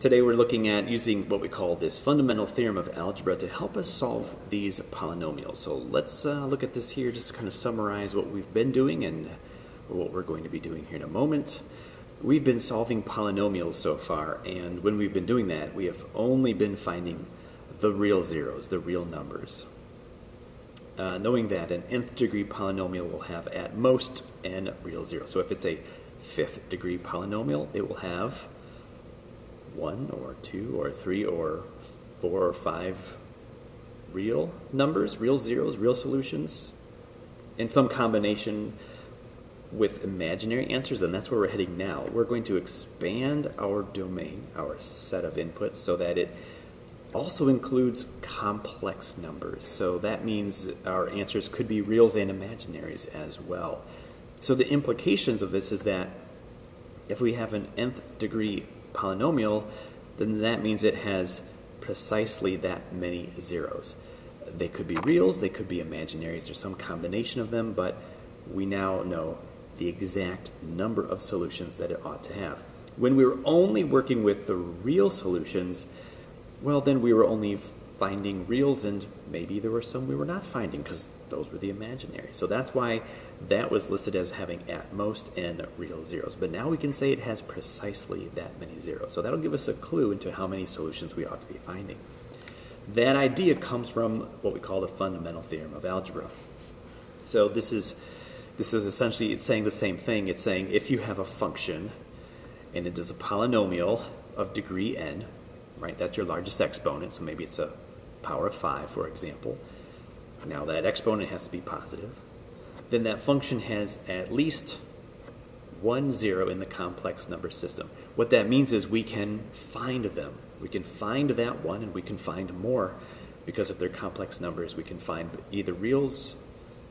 Today we're looking at using what we call this fundamental theorem of algebra to help us solve these polynomials. So let's uh, look at this here just to kind of summarize what we've been doing and what we're going to be doing here in a moment. We've been solving polynomials so far, and when we've been doing that, we have only been finding the real zeros, the real numbers. Uh, knowing that an nth degree polynomial will have at most n real zeros. So if it's a fifth degree polynomial, it will have one or two or three or four or five real numbers, real zeros, real solutions, in some combination with imaginary answers, and that's where we're heading now. We're going to expand our domain, our set of inputs, so that it also includes complex numbers. So that means our answers could be reals and imaginaries as well. So the implications of this is that if we have an nth degree polynomial, then that means it has precisely that many zeros. They could be reals, they could be imaginaries, there's some combination of them, but we now know the exact number of solutions that it ought to have. When we were only working with the real solutions, well, then we were only finding reals, and maybe there were some we were not finding because those were the imaginary. So that's why that was listed as having at most n real zeros. But now we can say it has precisely that many zeros. So that'll give us a clue into how many solutions we ought to be finding. That idea comes from what we call the fundamental theorem of algebra. So this is this is essentially it's saying the same thing. It's saying if you have a function and it is a polynomial of degree n, right? That's your largest exponent, so maybe it's a power of 5, for example. Now that exponent has to be positive then that function has at least one zero in the complex number system. What that means is we can find them. We can find that one and we can find more because if they're complex numbers, we can find either reals,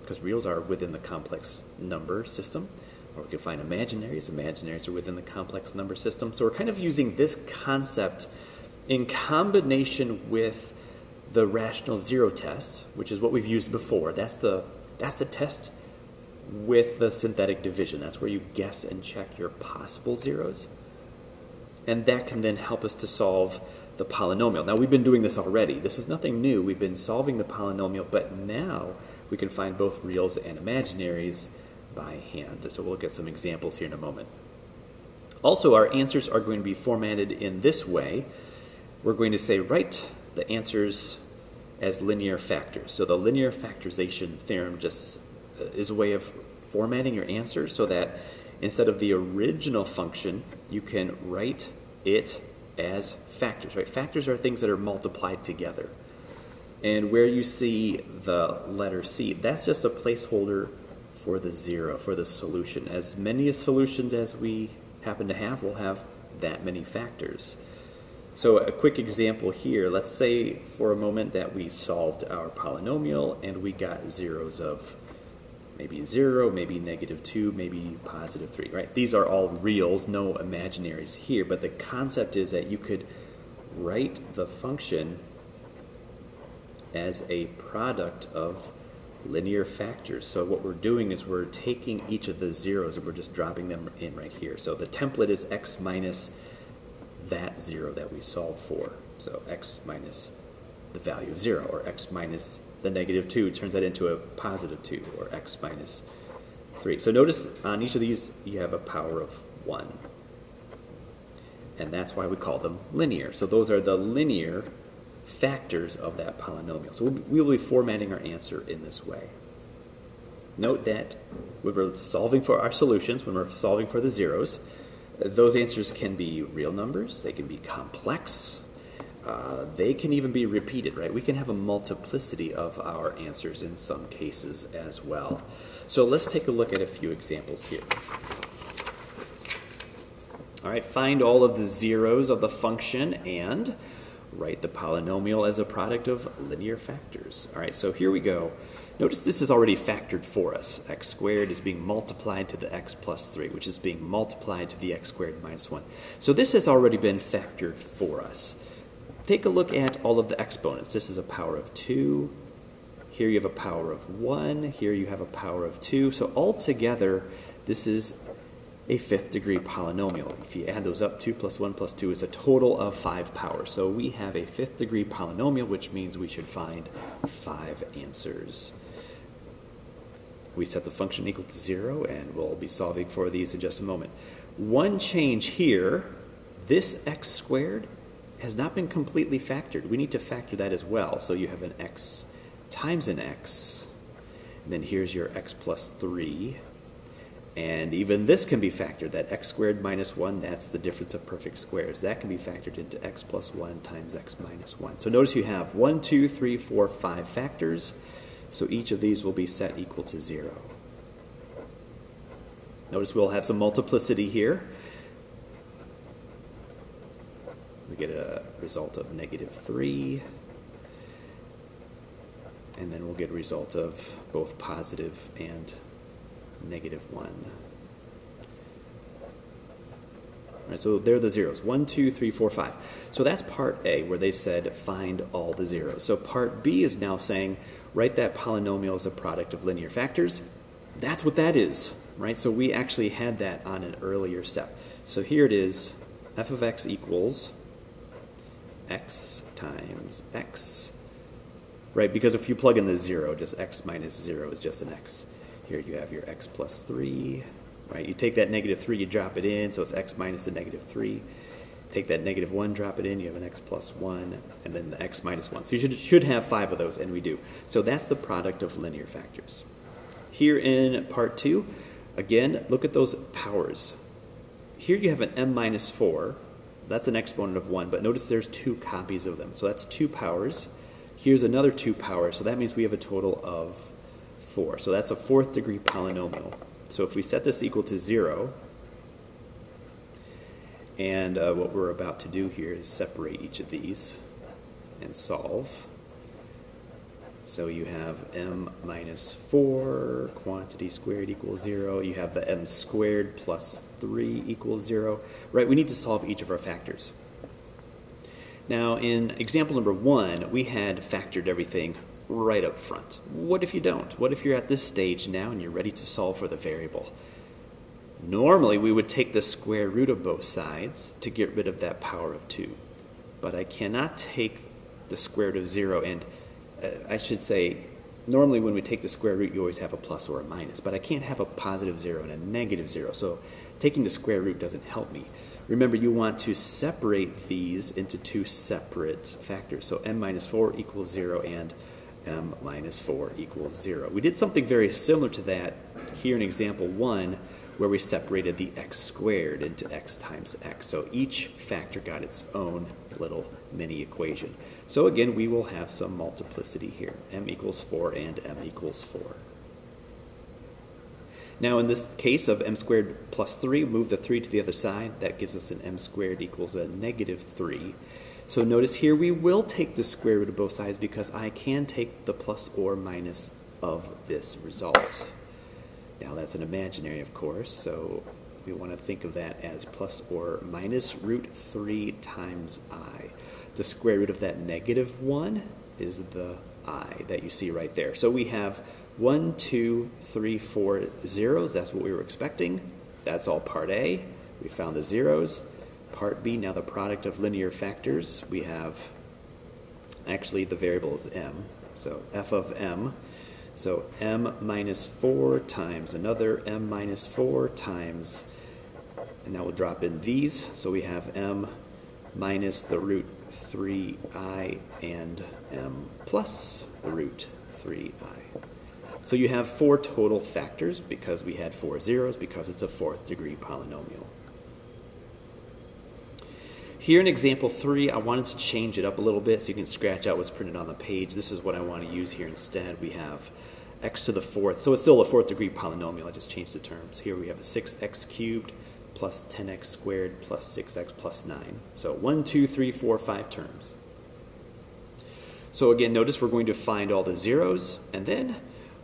because reals are within the complex number system, or we can find imaginaries. Imaginaries are within the complex number system. So we're kind of using this concept in combination with the rational zero test, which is what we've used before. That's the, that's the test with the synthetic division. That's where you guess and check your possible zeros. And that can then help us to solve the polynomial. Now, we've been doing this already. This is nothing new. We've been solving the polynomial, but now we can find both reals and imaginaries by hand. So we'll look at some examples here in a moment. Also, our answers are going to be formatted in this way. We're going to say write the answers as linear factors. So the linear factorization theorem just uh, is a way of formatting your answer so that instead of the original function, you can write it as factors, right? Factors are things that are multiplied together. And where you see the letter C, that's just a placeholder for the zero, for the solution. As many solutions as we happen to have, we'll have that many factors. So a quick example here, let's say for a moment that we solved our polynomial and we got zeros of maybe 0, maybe negative 2, maybe positive 3, right? These are all reals, no imaginaries here, but the concept is that you could write the function as a product of linear factors. So what we're doing is we're taking each of the zeros and we're just dropping them in right here. So the template is x minus that zero that we solved for. So x minus the value of 0, or x minus the negative 2 turns that into a positive 2, or x minus 3. So notice on each of these you have a power of 1. And that's why we call them linear. So those are the linear factors of that polynomial. So we will be formatting our answer in this way. Note that when we're solving for our solutions, when we're solving for the zeros, those answers can be real numbers, they can be complex, uh, they can even be repeated, right? We can have a multiplicity of our answers in some cases as well. So let's take a look at a few examples here. All right, find all of the zeros of the function and write the polynomial as a product of linear factors. All right, so here we go. Notice this is already factored for us. x squared is being multiplied to the x plus 3, which is being multiplied to the x squared minus 1. So this has already been factored for us take a look at all of the exponents. This is a power of 2. Here you have a power of 1. Here you have a power of 2. So altogether, this is a fifth degree polynomial. If you add those up, 2 plus 1 plus 2 is a total of 5 powers. So we have a fifth degree polynomial, which means we should find 5 answers. We set the function equal to 0, and we'll be solving for these in just a moment. One change here, this x squared has not been completely factored. We need to factor that as well. So you have an x times an x, and then here's your x plus 3 and even this can be factored, that x squared minus 1, that's the difference of perfect squares. That can be factored into x plus 1 times x minus 1. So notice you have 1, 2, 3, 4, 5 factors. So each of these will be set equal to 0. Notice we'll have some multiplicity here. We get a result of negative 3. And then we'll get a result of both positive and negative 1. All right, so they're the zeros. 1, 2, 3, 4, 5. So that's part A, where they said find all the zeros. So part B is now saying write that polynomial as a product of linear factors. That's what that is, right? So we actually had that on an earlier step. So here it is, f of x equals x times x, right? Because if you plug in the 0, just x minus 0 is just an x. Here you have your x plus 3, right? You take that negative 3, you drop it in, so it's x minus the negative 3. Take that negative 1, drop it in, you have an x plus 1, and then the x minus 1. So you should, should have five of those, and we do. So that's the product of linear factors. Here in part 2, again, look at those powers. Here you have an m minus 4. That's an exponent of 1, but notice there's two copies of them. So that's two powers. Here's another two powers, so that means we have a total of 4. So that's a fourth degree polynomial. So if we set this equal to 0, and uh, what we're about to do here is separate each of these and solve. So you have m minus 4, quantity squared equals 0. You have the m squared plus 3 equals 0. Right, we need to solve each of our factors. Now, in example number 1, we had factored everything right up front. What if you don't? What if you're at this stage now and you're ready to solve for the variable? Normally, we would take the square root of both sides to get rid of that power of 2. But I cannot take the square root of 0 and uh, I should say, normally when we take the square root, you always have a plus or a minus, but I can't have a positive 0 and a negative 0, so taking the square root doesn't help me. Remember, you want to separate these into two separate factors. So m minus 4 equals 0 and m minus 4 equals 0. We did something very similar to that here in example 1 where we separated the x squared into x times x. So each factor got its own little mini equation. So again, we will have some multiplicity here. m equals 4 and m equals 4. Now in this case of m squared plus 3, move the 3 to the other side. That gives us an m squared equals a negative 3. So notice here we will take the square root of both sides because I can take the plus or minus of this result. Now that's an imaginary, of course, so we want to think of that as plus or minus root 3 times i. The square root of that negative 1 is the i that you see right there. So we have 1, 2, 3, 4 zeros. That's what we were expecting. That's all part A. We found the zeros. Part B, now the product of linear factors, we have, actually the variable is m, so f of m. So m minus 4 times another m minus 4 times, and that will drop in these. So we have m minus the root 3i and m plus the root 3i. So you have four total factors because we had four zeros because it's a fourth degree polynomial. Here in example three, I wanted to change it up a little bit so you can scratch out what's printed on the page. This is what I want to use here instead. We have x to the fourth, so it's still a fourth degree polynomial. I just changed the terms. Here we have a 6x cubed plus 10x squared plus 6x plus 9. So one, two, three, four, five terms. So again, notice we're going to find all the zeros and then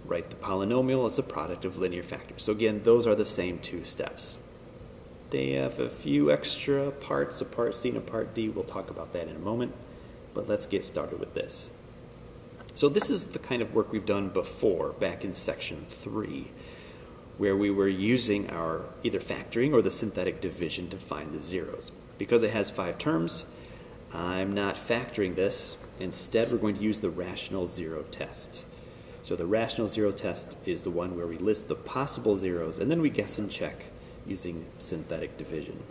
write the polynomial as a product of linear factors. So again, those are the same two steps. They have a few extra parts, a part C and a part D. We'll talk about that in a moment. But let's get started with this. So this is the kind of work we've done before, back in section 3. where we were using our either factoring or the synthetic division to find the zeros. Because it has five terms, I'm not factoring this. Instead, we're going to use the rational zero test. So the rational zero test is the one where we list the possible zeros and then we guess and check using synthetic division.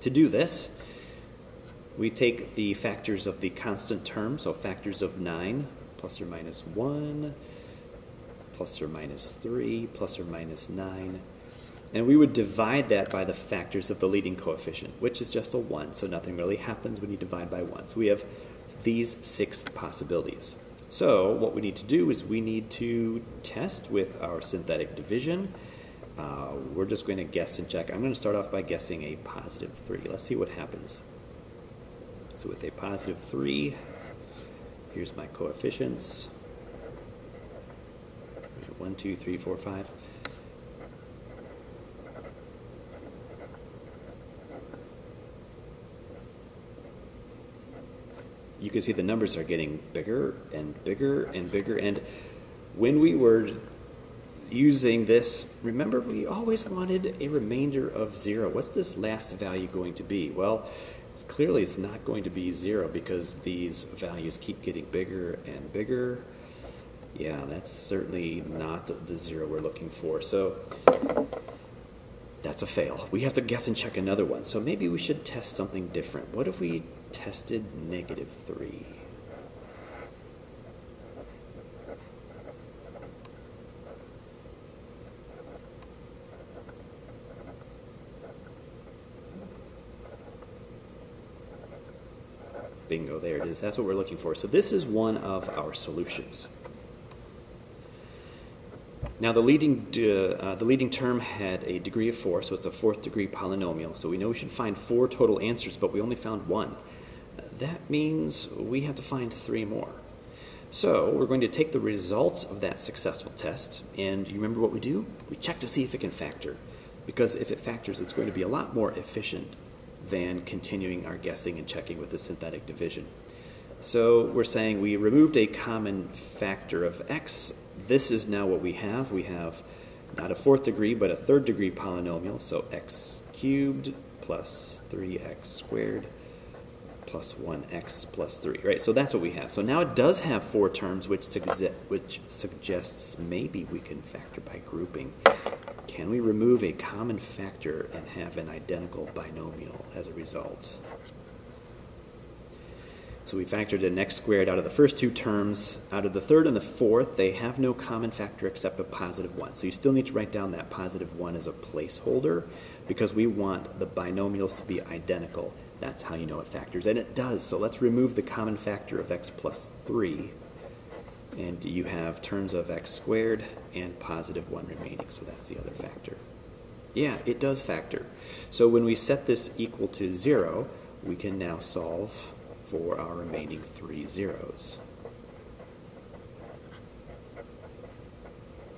To do this, we take the factors of the constant term, so factors of 9 plus or minus 1, plus or minus 3, plus or minus 9. And we would divide that by the factors of the leading coefficient, which is just a 1, so nothing really happens when you divide by 1. So we have these six possibilities. So what we need to do is we need to test with our synthetic division. Uh, we're just going to guess and check. I'm going to start off by guessing a positive 3. Let's see what happens. So with a positive 3, here's my coefficients. 1, 2, 3, 4, 5. You can see the numbers are getting bigger and bigger and bigger. And when we were using this, remember we always wanted a remainder of 0. What's this last value going to be? Well, clearly it's not going to be zero because these values keep getting bigger and bigger. Yeah, that's certainly not the zero we're looking for. So that's a fail. We have to guess and check another one. So maybe we should test something different. What if we tested negative 3? Bingo, there it is. That's what we're looking for. So this is one of our solutions. Now the leading, uh, the leading term had a degree of 4, so it's a fourth degree polynomial. So we know we should find four total answers, but we only found one. That means we have to find three more. So we're going to take the results of that successful test, and you remember what we do? We check to see if it can factor. Because if it factors, it's going to be a lot more efficient than continuing our guessing and checking with the synthetic division. So we're saying we removed a common factor of x. This is now what we have. We have not a fourth degree, but a third degree polynomial. So x cubed plus 3x squared plus 1x plus 3, right? So that's what we have. So now it does have four terms, which, which suggests maybe we can factor by grouping. Can we remove a common factor and have an identical binomial as a result? So we factored an x squared out of the first two terms. Out of the third and the fourth, they have no common factor except a positive 1. So you still need to write down that positive 1 as a placeholder because we want the binomials to be identical. That's how you know it factors. And it does. So let's remove the common factor of x plus 3 and you have terms of x squared and positive 1 remaining, so that's the other factor. Yeah, it does factor. So when we set this equal to 0, we can now solve for our remaining three zeros.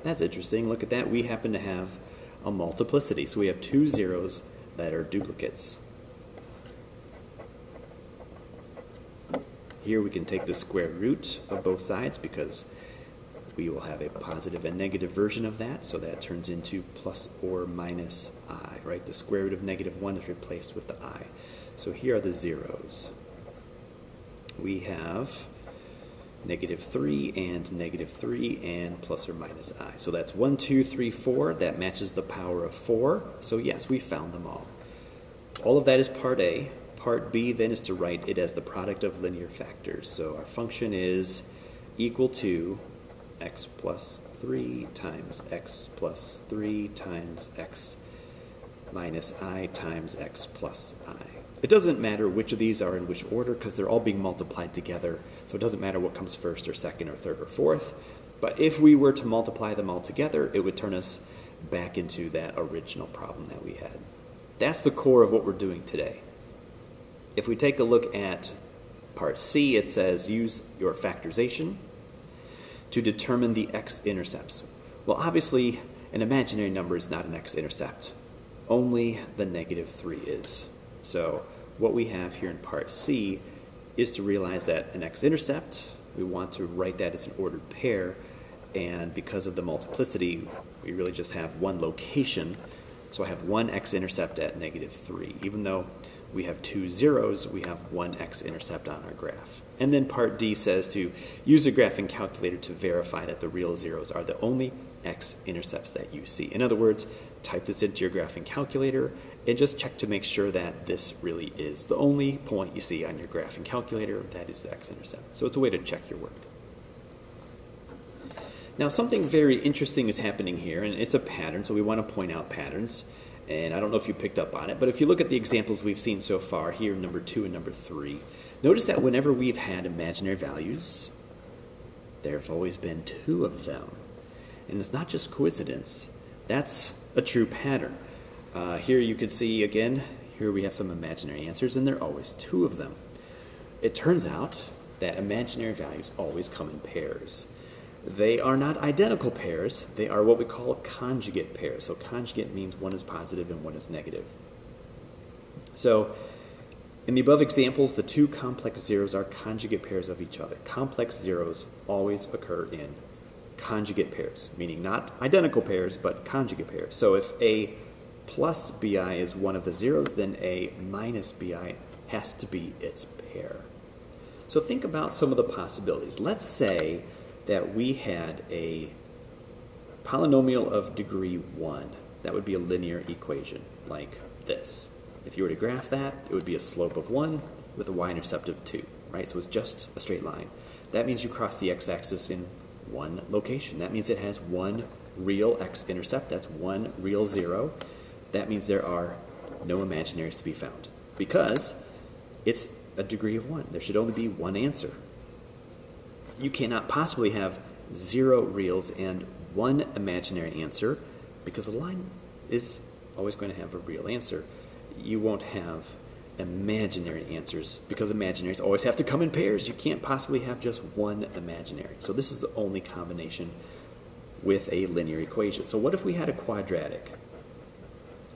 That's interesting. Look at that. We happen to have a multiplicity. So we have two zeros that are duplicates. Here we can take the square root of both sides because we will have a positive and negative version of that, so that turns into plus or minus i, right? The square root of negative 1 is replaced with the i. So here are the zeros. We have negative 3 and negative 3 and plus or minus i. So that's 1, 2, 3, 4. That matches the power of 4. So yes, we found them all. All of that is part A. Part B then is to write it as the product of linear factors. So our function is equal to x plus 3 times x plus 3 times x minus i times x plus i. It doesn't matter which of these are in which order because they're all being multiplied together. So it doesn't matter what comes first or second or third or fourth. But if we were to multiply them all together, it would turn us back into that original problem that we had. That's the core of what we're doing today. If we take a look at part C, it says use your factorization to determine the x-intercepts. Well, obviously, an imaginary number is not an x-intercept. Only the negative 3 is. So what we have here in part C is to realize that an x-intercept, we want to write that as an ordered pair, and because of the multiplicity, We really just have one location. So I have one x-intercept at negative 3. Even though we have two zeros, we have one x-intercept on our graph. And then part D says to use a graphing calculator to verify that the real zeros are the only x-intercepts that you see. In other words, type this into your graphing calculator and just check to make sure that this really is the only point you see on your graphing calculator, that is the x-intercept. So it's a way to check your work. Now something very interesting is happening here, and it's a pattern, so we want to point out patterns. And I don't know if you picked up on it, but if you look at the examples we've seen so far, here number two and number three, notice that whenever we've had imaginary values, there have always been two of them. And it's not just coincidence, that's a true pattern. Uh, here you can see again, here we have some imaginary answers, and there are always two of them. It turns out that imaginary values always come in pairs. They are not identical pairs, they are what we call conjugate pairs. So, conjugate means one is positive and one is negative. So, in the above examples, the two complex zeros are conjugate pairs of each other. Complex zeros always occur in conjugate pairs, meaning not identical pairs, but conjugate pairs. So, if A plus BI is one of the zeros, then A minus BI has to be its pair. So, think about some of the possibilities. Let's say that we had a polynomial of degree 1. That would be a linear equation like this. If you were to graph that, it would be a slope of 1 with a y-intercept of 2, right? So it's just a straight line. That means you cross the x-axis in one location. That means it has one real x-intercept. That's one real 0. That means there are no imaginaries to be found because it's a degree of 1. There should only be one answer you cannot possibly have zero reals and one imaginary answer because the line is always going to have a real answer. You won't have imaginary answers because imaginaries always have to come in pairs. You can't possibly have just one imaginary. So this is the only combination with a linear equation. So what if we had a quadratic?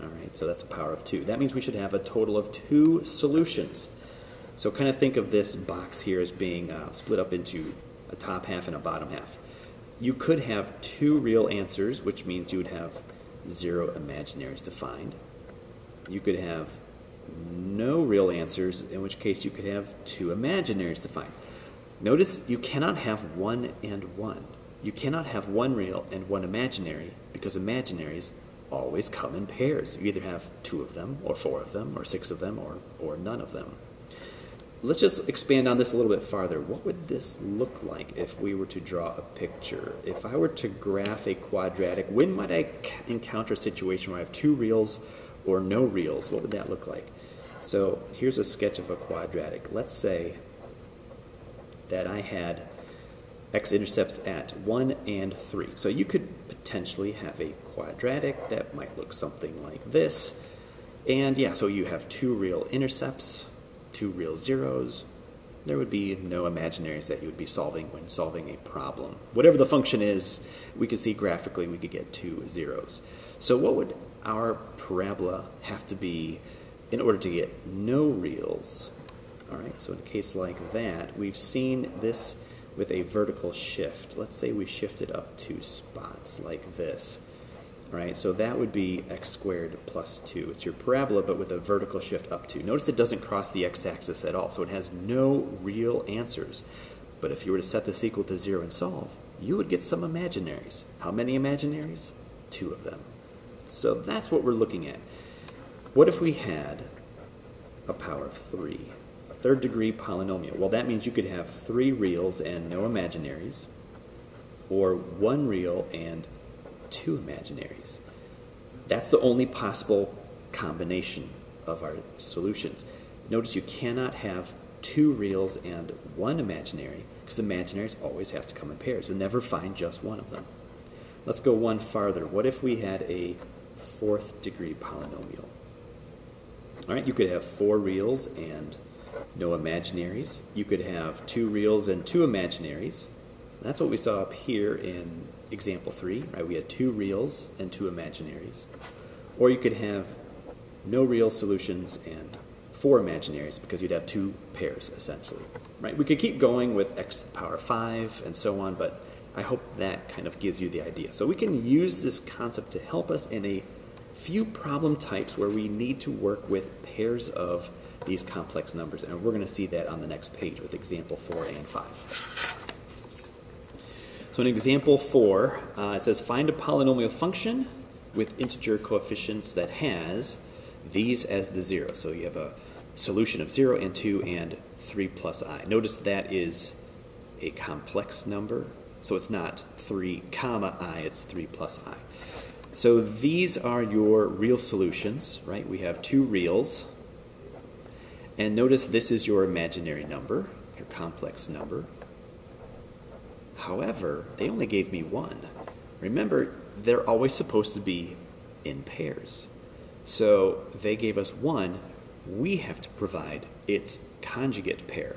All right, so that's a power of two. That means we should have a total of two solutions. So kind of think of this box here as being uh, split up into a top half and a bottom half. You could have two real answers, which means you would have zero imaginaries to find. You could have no real answers, in which case you could have two imaginaries to find. Notice you cannot have one and one. You cannot have one real and one imaginary because imaginaries always come in pairs. You either have two of them, or four of them, or six of them, or, or none of them let's just expand on this a little bit farther. What would this look like if we were to draw a picture? If I were to graph a quadratic, when might I encounter a situation where I have two reals or no reals? What would that look like? So here's a sketch of a quadratic. Let's say that I had x-intercepts at 1 and 3. So you could potentially have a quadratic that might look something like this. And yeah, so you have two real intercepts, two real zeros, there would be no imaginaries that you would be solving when solving a problem. Whatever the function is, we could see graphically we could get two zeros. So what would our parabola have to be in order to get no reals? All right, so in a case like that, we've seen this with a vertical shift. Let's say we shifted up two spots like this right? So that would be x squared plus 2. It's your parabola, but with a vertical shift up 2. Notice it doesn't cross the x-axis at all, so it has no real answers. But if you were to set this equal to 0 and solve, you would get some imaginaries. How many imaginaries? Two of them. So that's what we're looking at. What if we had a power of 3? Third degree polynomial. Well, that means you could have three reals and no imaginaries, or one real and two imaginaries. That's the only possible combination of our solutions. Notice you cannot have two reals and one imaginary because imaginaries always have to come in pairs. You'll never find just one of them. Let's go one farther. What if we had a fourth degree polynomial? All right, you could have four reals and no imaginaries. You could have two reals and two imaginaries. That's what we saw up here in example three, right? We had two reals and two imaginaries. Or you could have no real solutions and four imaginaries because you'd have two pairs essentially, right? We could keep going with x to the power 5 and so on, but I hope that kind of gives you the idea. So we can use this concept to help us in a few problem types where we need to work with pairs of these complex numbers. And we're going to see that on the next page with example 4 and 5. So in example 4, uh, it says find a polynomial function with integer coefficients that has these as the 0. So you have a solution of 0 and 2 and 3 plus i. Notice that is a complex number, so it's not 3 comma i, it's 3 plus i. So these are your real solutions, right? We have two reals. And notice this is your imaginary number, your complex number. However, they only gave me one. Remember, they're always supposed to be in pairs. So they gave us one. We have to provide its conjugate pair,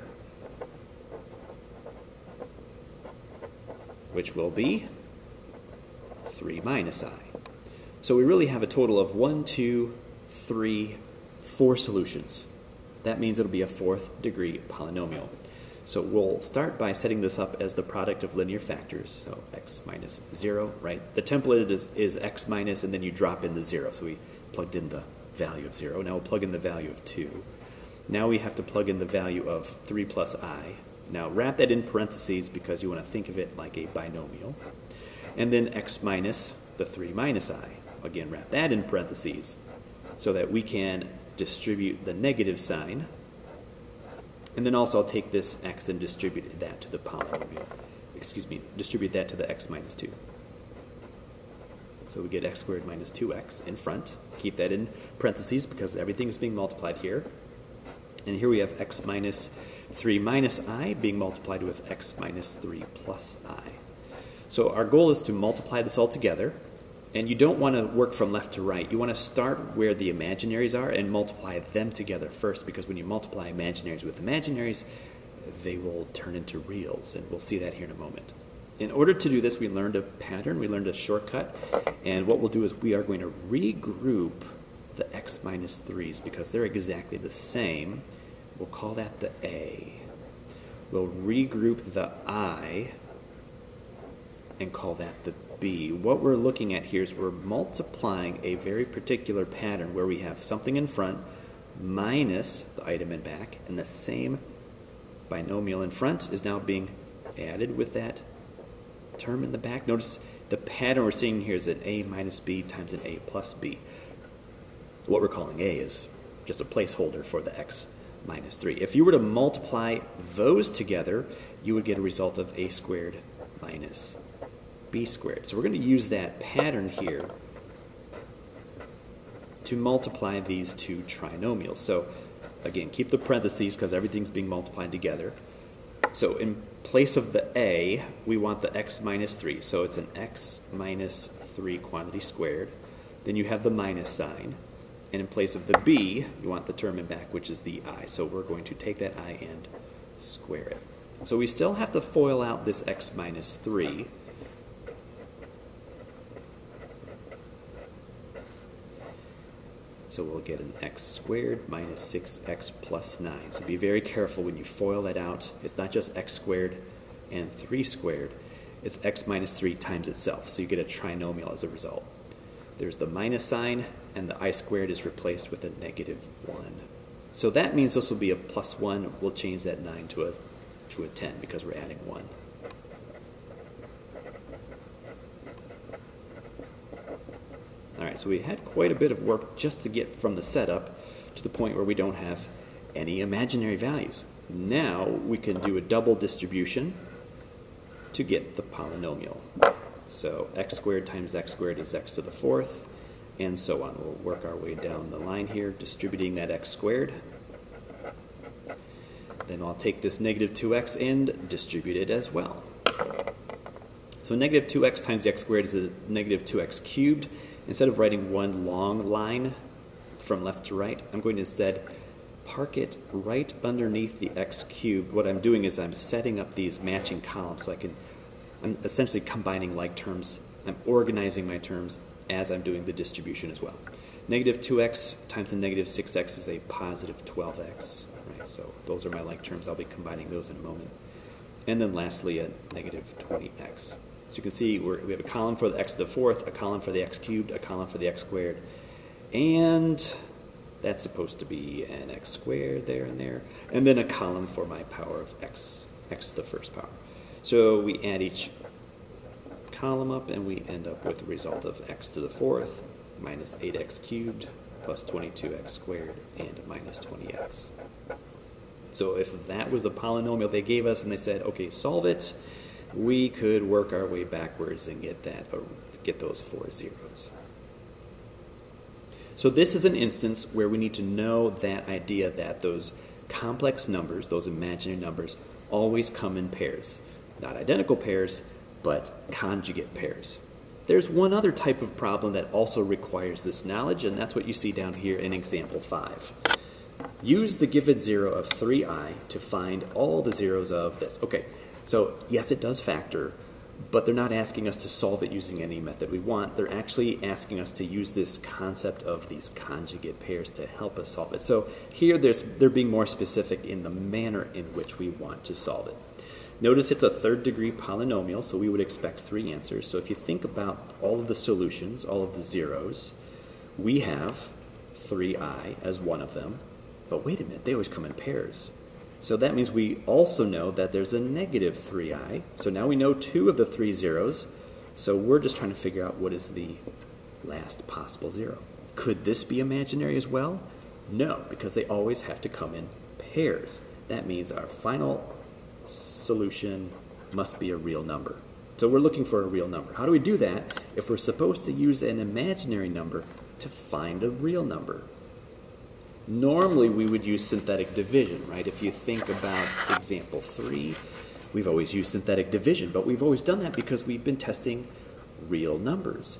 which will be 3 minus i. So we really have a total of one, two, three, four solutions. That means it'll be a fourth degree polynomial. So we'll start by setting this up as the product of linear factors, so x minus 0, right? The template is, is x minus, and then you drop in the 0. So we plugged in the value of 0. Now we'll plug in the value of 2. Now we have to plug in the value of 3 plus i. Now wrap that in parentheses because you want to think of it like a binomial. And then x minus the 3 minus i. Again, wrap that in parentheses so that we can distribute the negative sign and then also I'll take this x and distribute that to the polynomial. Excuse me, distribute that to the x minus 2. So we get x squared minus 2x in front. Keep that in parentheses because everything is being multiplied here. And here we have x minus 3 minus i being multiplied with x minus 3 plus i. So our goal is to multiply this all together and you don't want to work from left to right. You want to start where the imaginaries are and multiply them together first because when you multiply imaginaries with imaginaries, they will turn into reals. And we'll see that here in a moment. In order to do this, we learned a pattern, we learned a shortcut. And what we'll do is we are going to regroup the x minus 3's because they're exactly the same. We'll call that the A. We'll regroup the I and call that the B. What we're looking at here is we're multiplying a very particular pattern where we have something in front minus the item in back, and the same binomial in front is now being added with that term in the back. Notice the pattern we're seeing here is an A minus B times an A plus B. What we're calling A is just a placeholder for the X minus 3. If you were to multiply those together, you would get a result of A squared minus squared. So we're going to use that pattern here to multiply these two trinomials. So again, keep the parentheses because everything's being multiplied together. So in place of the a, we want the x minus 3. So it's an x minus 3 quantity squared. Then you have the minus sign. And in place of the b, you want the term in back, which is the i. So we're going to take that i and square it. So we still have to FOIL out this x minus 3. So we'll get an x squared minus 6x plus 9. So be very careful when you FOIL that out. It's not just x squared and 3 squared. It's x minus 3 times itself. So you get a trinomial as a result. There's the minus sign, and the i squared is replaced with a negative 1. So that means this will be a plus 1. We'll change that 9 to a, to a 10 because we're adding 1. So we had quite a bit of work just to get from the setup to the point where we don't have any imaginary values. Now we can do a double distribution to get the polynomial. So x squared times x squared is x to the fourth, and so on. We'll work our way down the line here, distributing that x squared. Then I'll take this negative 2x and distribute it as well. So negative 2x times the x squared is a negative 2x cubed. Instead of writing one long line from left to right, I'm going to instead park it right underneath the x cubed. What I'm doing is I'm setting up these matching columns so I can, I'm essentially combining like terms. I'm organizing my terms as I'm doing the distribution as well. Negative 2x times the negative 6x is a positive 12x. Right? So those are my like terms. I'll be combining those in a moment. and then lastly a negative 20x. So you can see we we have a column for the x to the fourth, a column for the x cubed, a column for the x squared, and that's supposed to be an x squared there and there, and then a column for my power of x, x to the first power. So we add each column up and we end up with the result of x to the fourth minus 8x cubed plus 22x squared and minus 20x. So if that was the polynomial they gave us and they said, okay, solve it, we could work our way backwards and get that, uh, get those four zeros. So this is an instance where we need to know that idea that those complex numbers, those imaginary numbers, always come in pairs. Not identical pairs, but conjugate pairs. There's one other type of problem that also requires this knowledge, and that's what you see down here in example 5. Use the given zero of 3i to find all the zeros of this. Okay, so yes, it does factor, but they're not asking us to solve it using any method we want. They're actually asking us to use this concept of these conjugate pairs to help us solve it. So here they're being more specific in the manner in which we want to solve it. Notice it's a third degree polynomial, so we would expect three answers. So if you think about all of the solutions, all of the zeros, we have 3i as one of them. But wait a minute, they always come in pairs. So that means we also know that there's a negative 3i. So now we know two of the three zeros. So we're just trying to figure out what is the last possible zero. Could this be imaginary as well? No, because they always have to come in pairs. That means our final solution must be a real number. So we're looking for a real number. How do we do that if we're supposed to use an imaginary number to find a real number? Normally we would use synthetic division, right? If you think about example 3, we've always used synthetic division, but we've always done that because we've been testing real numbers.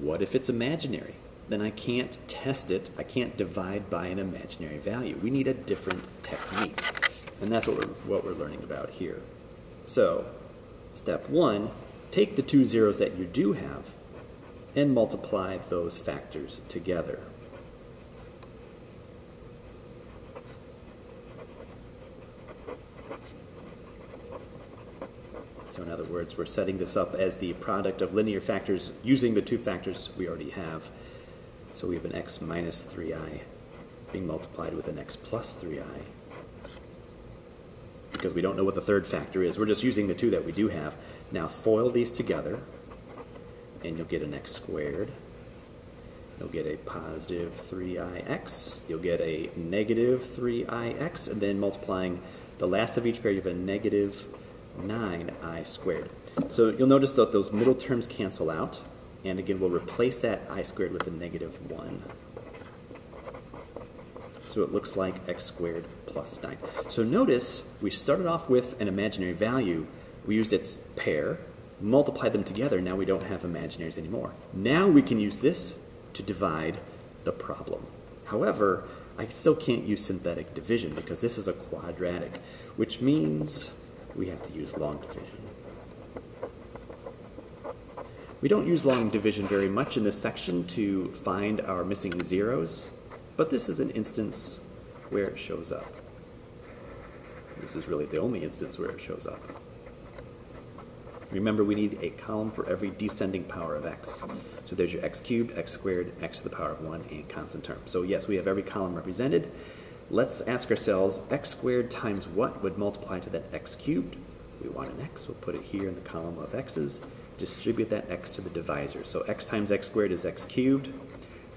What if it's imaginary? Then I can't test it. I can't divide by an imaginary value. We need a different technique. And that's what we're, what we're learning about here. So, step one, take the two zeros that you do have and multiply those factors together. So in other words, we're setting this up as the product of linear factors using the two factors we already have. So we have an x minus 3i being multiplied with an x plus 3i because we don't know what the third factor is. We're just using the two that we do have. Now FOIL these together, and you'll get an x squared. You'll get a positive 3ix. You'll get a negative 3ix, and then multiplying the last of each pair, you have a negative 9i squared. So you'll notice that those middle terms cancel out, and again, we'll replace that i squared with a negative 1. So it looks like x squared plus 9. So notice we started off with an imaginary value. We used its pair, multiplied them together. Now we don't have imaginaries anymore. Now we can use this to divide the problem. However, I still can't use synthetic division because this is a quadratic, which means we have to use long division. We don't use long division very much in this section to find our missing zeros, but this is an instance where it shows up. This is really the only instance where it shows up. Remember, we need a column for every descending power of x. So there's your x cubed, x squared, x to the power of 1, and constant term. So yes, we have every column represented. Let's ask ourselves, x squared times what would multiply to that x cubed? We want an x, we'll put it here in the column of x's. Distribute that x to the divisor. So x times x squared is x cubed.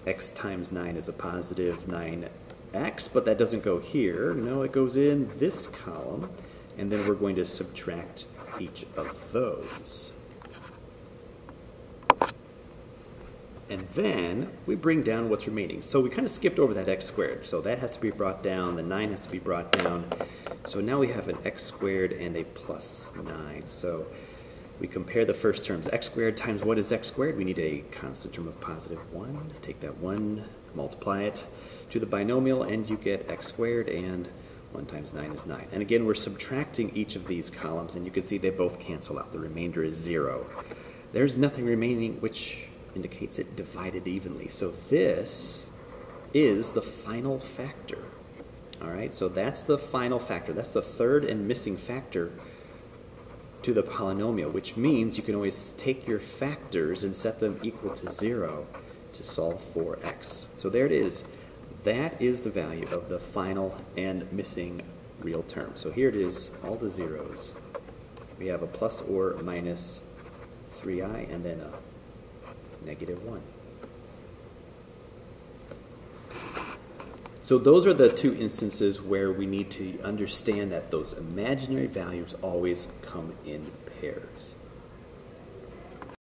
x times 9 is a positive 9 x, but that doesn't go here. No, it goes in this column, and then we're going to subtract each of those. And then we bring down what's remaining. So we kind of skipped over that x squared. So that has to be brought down. The 9 has to be brought down. So now we have an x squared and a plus 9. So we compare the first terms. x squared times what is x squared? We need a constant term of positive 1. Take that 1, multiply it to the binomial, and you get x squared, and 1 times 9 is 9. And again, we're subtracting each of these columns, and you can see they both cancel out. The remainder is 0. There's nothing remaining, which indicates it divided evenly. So this is the final factor. All right, so that's the final factor. That's the third and missing factor to the polynomial, which means you can always take your factors and set them equal to 0 to solve for x. So there it is. That is the value of the final and missing real term. So here it is, all the zeros. We have a plus or minus 3i and then a negative 1. So those are the two instances where we need to understand that those imaginary values always come in pairs.